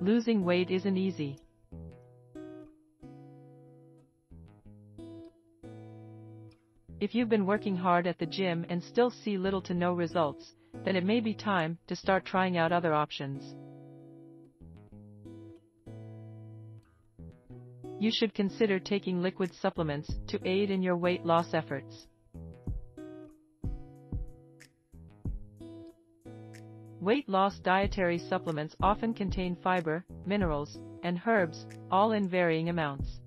Losing weight isn't easy. If you've been working hard at the gym and still see little to no results, then it may be time to start trying out other options. You should consider taking liquid supplements to aid in your weight loss efforts. Weight loss dietary supplements often contain fiber, minerals, and herbs, all in varying amounts.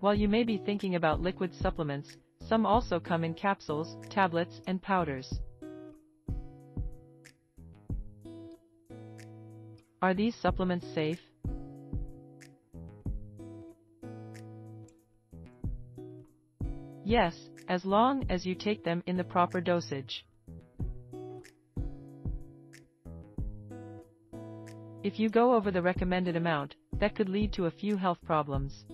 While you may be thinking about liquid supplements, some also come in capsules, tablets, and powders. Are these supplements safe? Yes, as long as you take them in the proper dosage. If you go over the recommended amount, that could lead to a few health problems.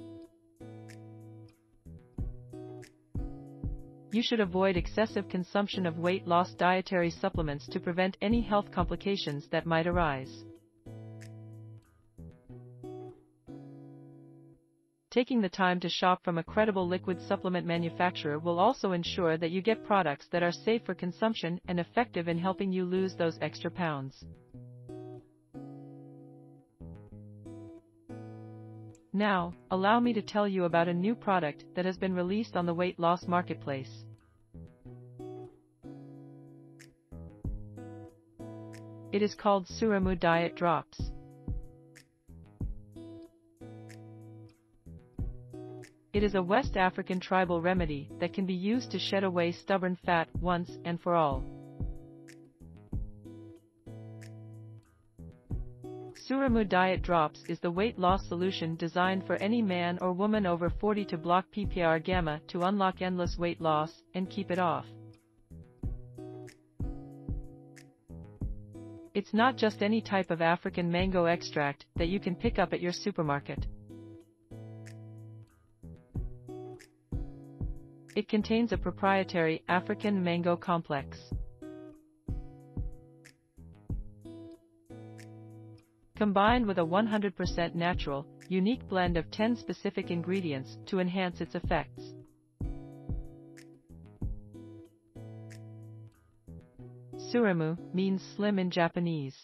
You should avoid excessive consumption of weight loss dietary supplements to prevent any health complications that might arise. Taking the time to shop from a credible liquid supplement manufacturer will also ensure that you get products that are safe for consumption and effective in helping you lose those extra pounds. Now, allow me to tell you about a new product that has been released on the weight loss marketplace. It is called Surimu Diet Drops. It is a West African tribal remedy that can be used to shed away stubborn fat once and for all. Surimu Diet Drops is the weight loss solution designed for any man or woman over 40 to block PPAR gamma to unlock endless weight loss and keep it off. It's not just any type of African mango extract that you can pick up at your supermarket. It contains a proprietary African mango complex. combined with a 100% natural, unique blend of 10 specific ingredients to enhance its effects. Surimu means slim in Japanese.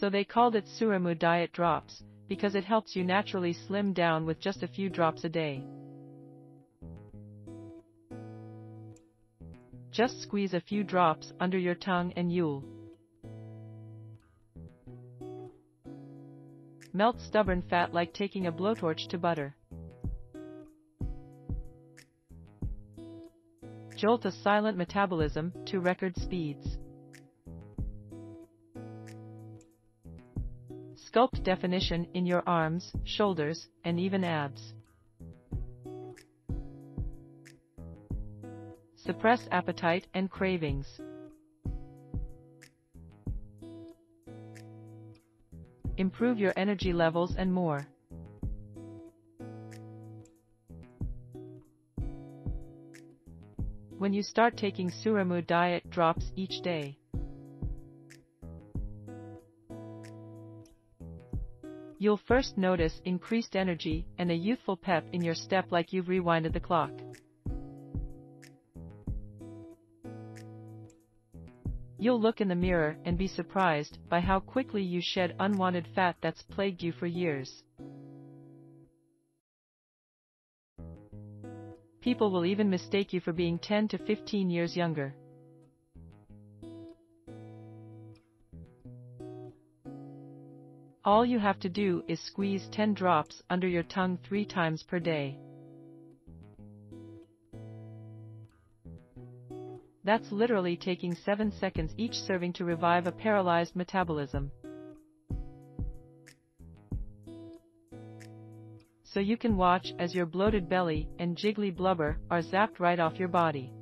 So they called it Surimu Diet Drops, because it helps you naturally slim down with just a few drops a day. Just squeeze a few drops under your tongue and you'll melt stubborn fat like taking a blowtorch to butter. Jolt a silent metabolism to record speeds. Sculpt definition in your arms, shoulders, and even abs. suppress appetite and cravings. Improve your energy levels and more. When you start taking Surimu diet drops each day, You'll first notice increased energy and a youthful pep in your step like you've rewinded the clock. You'll look in the mirror and be surprised by how quickly you shed unwanted fat that's plagued you for years. People will even mistake you for being 10 to 15 years younger. All you have to do is squeeze 10 drops under your tongue 3 times per day. That's literally taking 7 seconds each serving to revive a paralyzed metabolism. So you can watch as your bloated belly and jiggly blubber are zapped right off your body.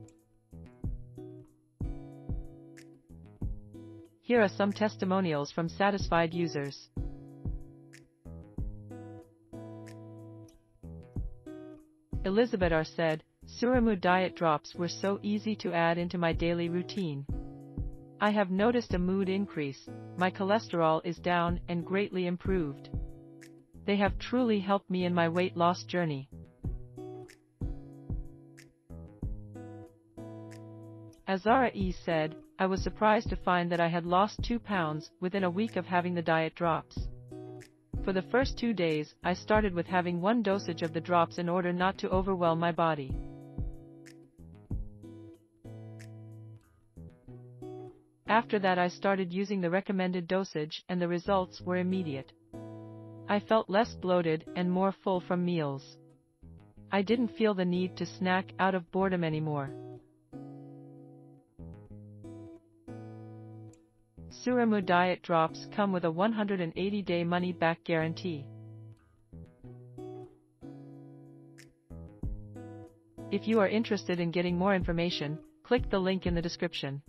Here are some testimonials from satisfied users. Elizabeth R. said, Surimu diet drops were so easy to add into my daily routine. I have noticed a mood increase, my cholesterol is down and greatly improved. They have truly helped me in my weight loss journey. Azara E said, I was surprised to find that I had lost 2 pounds within a week of having the diet drops. For the first two days, I started with having one dosage of the drops in order not to overwhelm my body. After that I started using the recommended dosage and the results were immediate. I felt less bloated and more full from meals. I didn't feel the need to snack out of boredom anymore. Surimu diet drops come with a 180-day money-back guarantee. If you are interested in getting more information, click the link in the description.